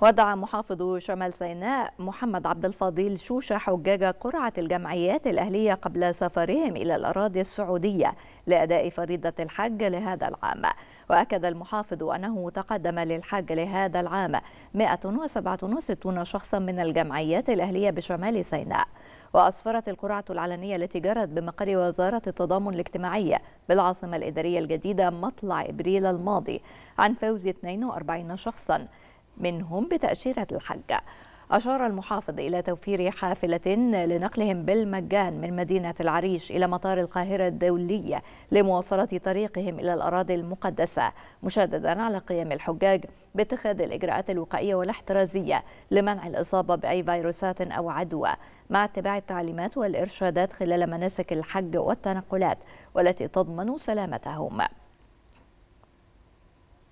ودع محافظ شمال سيناء محمد عبد الفضيل شوشة حجاج قرعة الجمعيات الأهلية قبل سفرهم إلى الأراضي السعودية لأداء فريضة الحج لهذا العام. وأكد المحافظ أنه تقدم للحج لهذا العام 167 شخصا من الجمعيات الأهلية بشمال سيناء. وأسفرت القرعة العلنية التي جرت بمقر وزارة التضامن الاجتماعي بالعاصمة الإدارية الجديدة مطلع إبريل الماضي عن فوز 42 شخصا. منهم بتأشيرة الحج. أشار المحافظ إلى توفير حافلة لنقلهم بالمجان من مدينة العريش إلى مطار القاهرة الدولية لمواصلة طريقهم إلى الأراضي المقدسة مشددا على قيام الحجاج باتخاذ الإجراءات الوقائية والاحترازية لمنع الإصابة بأي فيروسات أو عدوى مع اتباع التعليمات والإرشادات خلال مناسك الحج والتنقلات والتي تضمن سلامتهم.